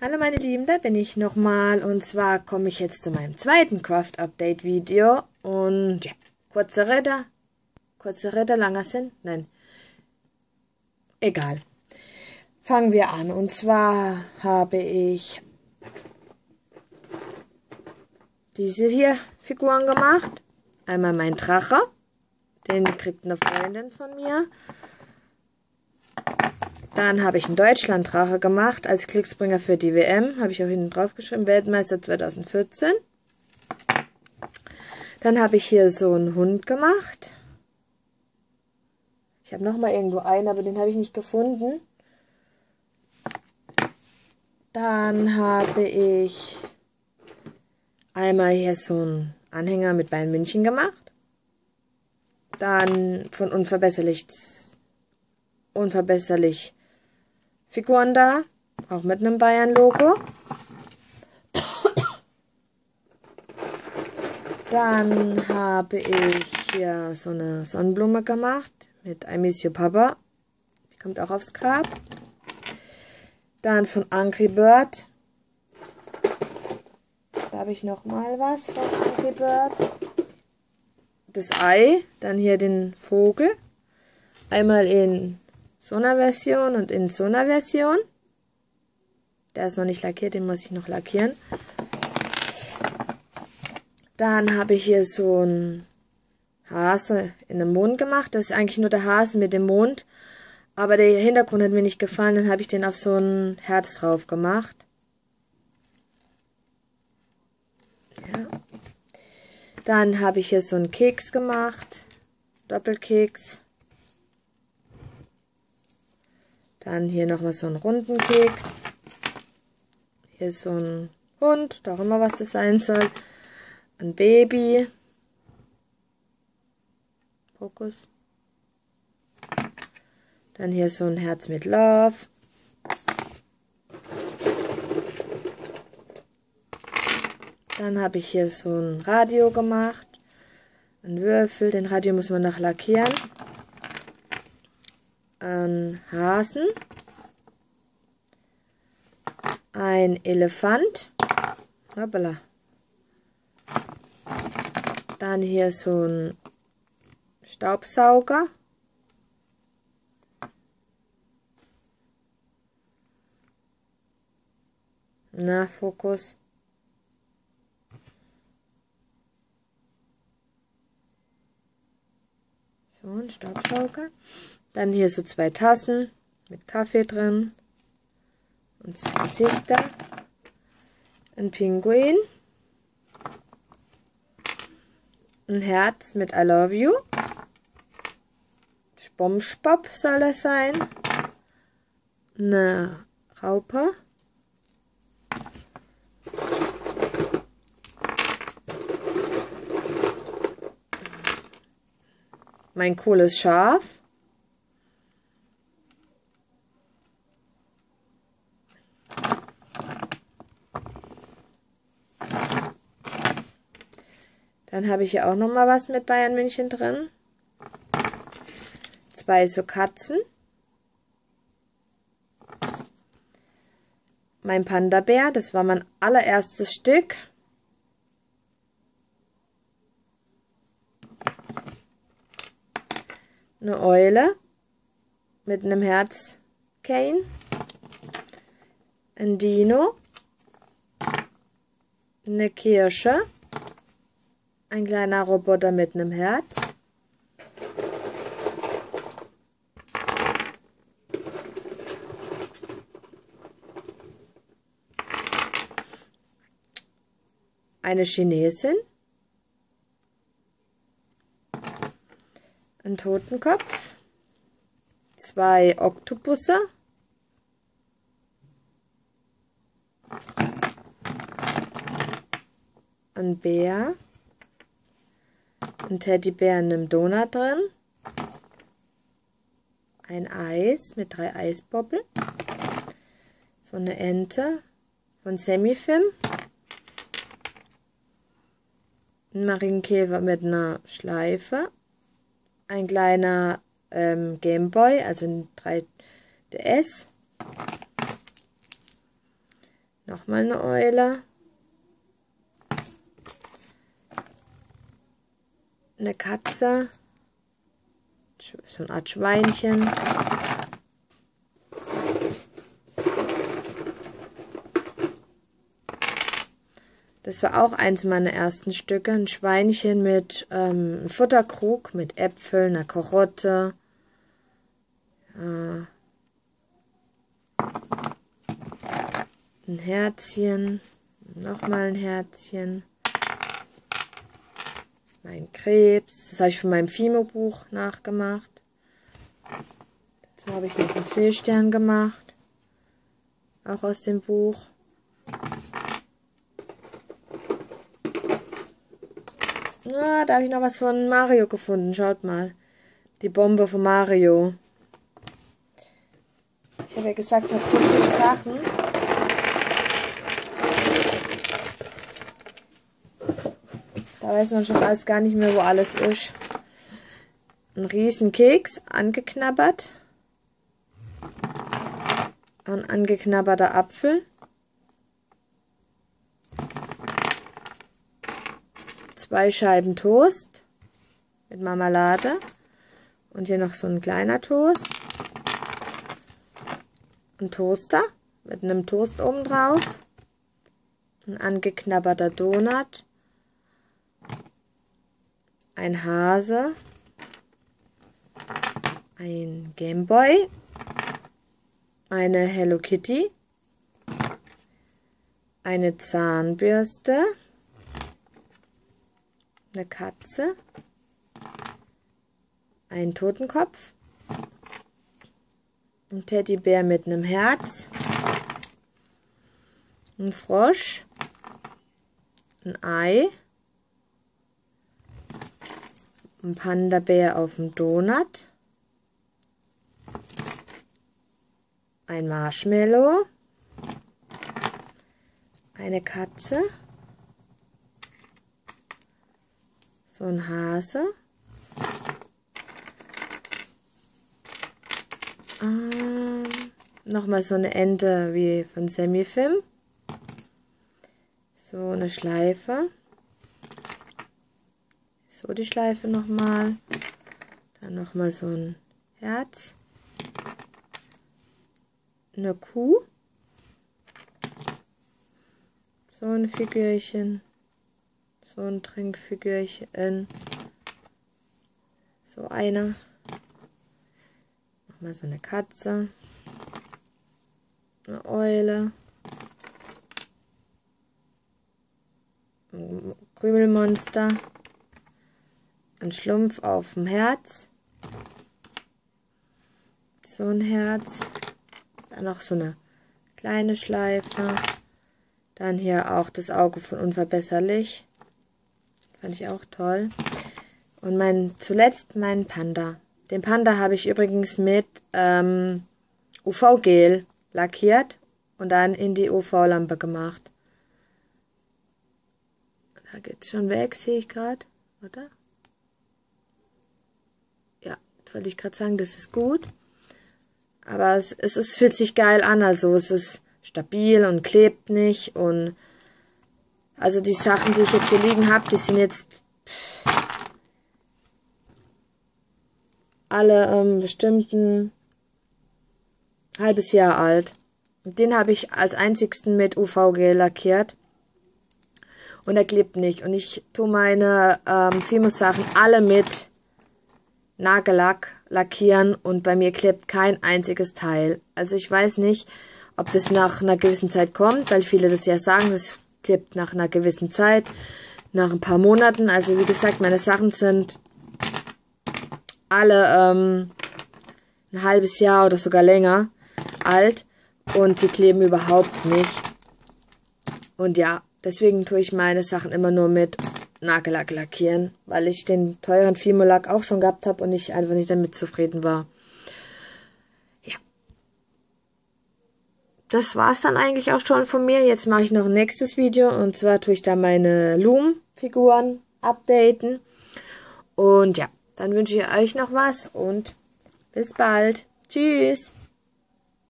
Hallo meine Lieben, da bin ich nochmal. Und zwar komme ich jetzt zu meinem zweiten Craft Update Video und ja, kurze Rede, kurze Rede, langer Sinn, nein, egal. Fangen wir an. Und zwar habe ich diese vier Figuren gemacht. Einmal mein Drache, den kriegt eine Freundin von mir. Dann habe ich einen Deutschland-Drache gemacht als Glücksbringer für die WM. Habe ich auch hinten drauf geschrieben. Weltmeister 2014. Dann habe ich hier so einen Hund gemacht. Ich habe noch mal irgendwo einen, aber den habe ich nicht gefunden. Dann habe ich einmal hier so einen Anhänger mit Bayern München gemacht. Dann von unverbesserlich unverbesserlich Figuren da, auch mit einem Bayern-Logo. Dann habe ich hier so eine Sonnenblume gemacht mit I Miss You Papa. Die kommt auch aufs Grab. Dann von Angry Bird. Da habe ich noch mal was von Angry Bird. Das Ei, dann hier den Vogel. Einmal in so einer Version und in so einer Version. Der ist noch nicht lackiert, den muss ich noch lackieren. Dann habe ich hier so einen Hase in einem Mond gemacht. Das ist eigentlich nur der Hase mit dem Mond. Aber der Hintergrund hat mir nicht gefallen, dann habe ich den auf so ein Herz drauf gemacht. Ja. Dann habe ich hier so einen Keks gemacht. Doppelkeks. Dann hier nochmal so einen runden Keks. Hier so ein Hund, doch immer was das sein soll. Ein Baby. Fokus. Dann hier so ein Herz mit Love. Dann habe ich hier so ein Radio gemacht. Ein Würfel. Den Radio muss man noch lackieren ein Hasen, ein Elefant, hoppala. dann hier so ein Staubsauger, na Fokus, so ein Staubsauger. Dann hier so zwei Tassen mit Kaffee drin. Und Gesichter. Ein Pinguin. Ein Herz mit I love you. Spomspop soll es sein. Eine Raupe. Mein cooles Schaf. Dann habe ich hier auch noch mal was mit Bayern München drin. Zwei so Katzen. Mein Panda-Bär, das war mein allererstes Stück. Eine Eule mit einem Herz Kane. Ein Dino. Eine Kirsche. Ein kleiner Roboter mit einem Herz. Eine Chinesin. Ein Totenkopf. Zwei Oktopusse. Ein Bär ein Teddybär in einem Donut drin, ein Eis mit drei Eisbobbeln, so eine Ente von Semifim, ein Marienkäfer mit einer Schleife, ein kleiner ähm, Gameboy, also ein 3DS, Nochmal eine Eule. Eine Katze. So eine Art Schweinchen. Das war auch eins meiner ersten Stücke. Ein Schweinchen mit ähm, Futterkrug, mit Äpfeln, einer Karotte. Äh, ein Herzchen. Nochmal ein Herzchen. Mein Krebs. Das habe ich von meinem Fimo-Buch nachgemacht. Dazu habe ich noch einen Seestern gemacht. Auch aus dem Buch. Ah, da habe ich noch was von Mario gefunden. Schaut mal. Die Bombe von Mario. Ich habe ja gesagt, ich habe so viele Sachen. Da weiß man schon alles gar nicht mehr, wo alles ist. Ein Riesenkeks, angeknabbert. Ein angeknabberter Apfel. zwei Scheiben Toast mit Marmelade und hier noch so ein kleiner Toast. Ein Toaster mit einem Toast oben drauf. Ein angeknabberter Donut. Ein Hase. Ein Gameboy. Eine Hello Kitty. Eine Zahnbürste eine Katze, ein Totenkopf, ein Teddybär mit einem Herz, ein Frosch, ein Ei, ein Panda-Bär auf dem Donut, ein Marshmallow, eine Katze, So ein Hase. Ähm, Nochmal so eine Ente wie von Semifilm. So eine Schleife. So die Schleife nochmal. Dann nochmal so ein Herz. Eine Kuh. So ein Figürchen so ein Trinkfigürchen. So eine. Nochmal so eine Katze. Eine Eule. Ein Krümelmonster. Ein Schlumpf auf dem Herz. So ein Herz. Dann noch so eine kleine Schleife. Dann hier auch das Auge von Unverbesserlich. Fand ich auch toll. Und mein zuletzt mein Panda. Den Panda habe ich übrigens mit ähm, UV-Gel lackiert und dann in die UV-Lampe gemacht. Da geht es schon weg, sehe ich gerade, oder? Wollte ich gerade sagen, das ist gut. Aber es, es, es fühlt sich geil an, also es ist stabil und klebt nicht und also die Sachen, die ich jetzt hier liegen habe, die sind jetzt alle ähm, bestimmten halbes Jahr alt. Und den habe ich als einzigsten mit UVG lackiert. Und er klebt nicht. Und ich tue meine ähm, Fimo-Sachen alle mit Nagellack lackieren. Und bei mir klebt kein einziges Teil. Also ich weiß nicht, ob das nach einer gewissen Zeit kommt, weil viele das ja sagen, das klebt nach einer gewissen Zeit, nach ein paar Monaten. Also wie gesagt, meine Sachen sind alle ähm, ein halbes Jahr oder sogar länger alt und sie kleben überhaupt nicht. Und ja, deswegen tue ich meine Sachen immer nur mit Nagellack lackieren, weil ich den teuren Fimo-Lack auch schon gehabt habe und ich einfach nicht damit zufrieden war. das war's dann eigentlich auch schon von mir. Jetzt mache ich noch ein nächstes Video und zwar tue ich da meine Loom-Figuren updaten. Und ja, dann wünsche ich euch noch was und bis bald. Tschüss.